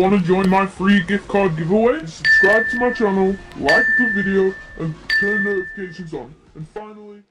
Want to join my free gift card giveaway? Subscribe to my channel, like the video, and turn notifications on. And finally.